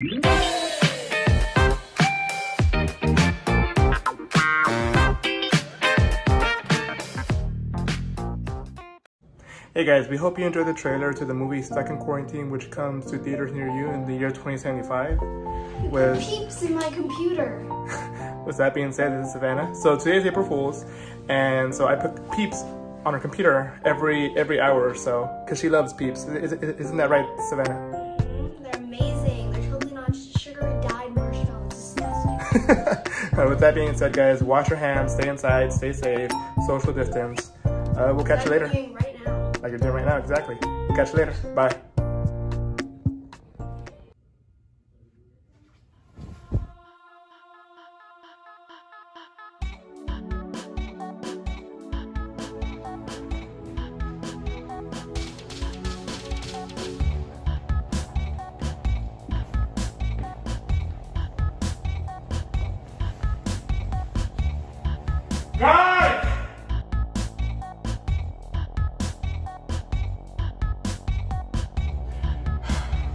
Hey guys, we hope you enjoyed the trailer to the movie Stuck in Quarantine, which comes to theaters near you in the year 2075. With peeps in my computer. with that being said, this is Savannah. So today is April Fool's, and so I put peeps on her computer every every hour or so because she loves peeps. Is, not that right, Savannah? with that being said, guys, wash your hands, stay inside, stay safe, social distance. Uh, we'll catch you later. Like you're doing right now, exactly. Catch you later. Bye. All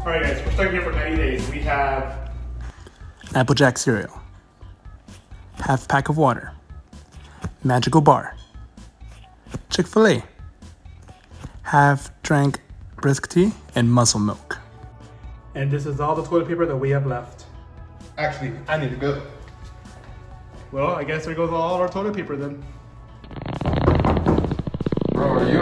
right, guys, we're starting here for 90 days. We have Applejack cereal, half pack of water, magical bar, Chick fil A, half drank brisk tea, and muscle milk. And this is all the toilet paper that we have left. Actually, I need to go. Well, I guess there goes all our toilet paper then. Bro, are you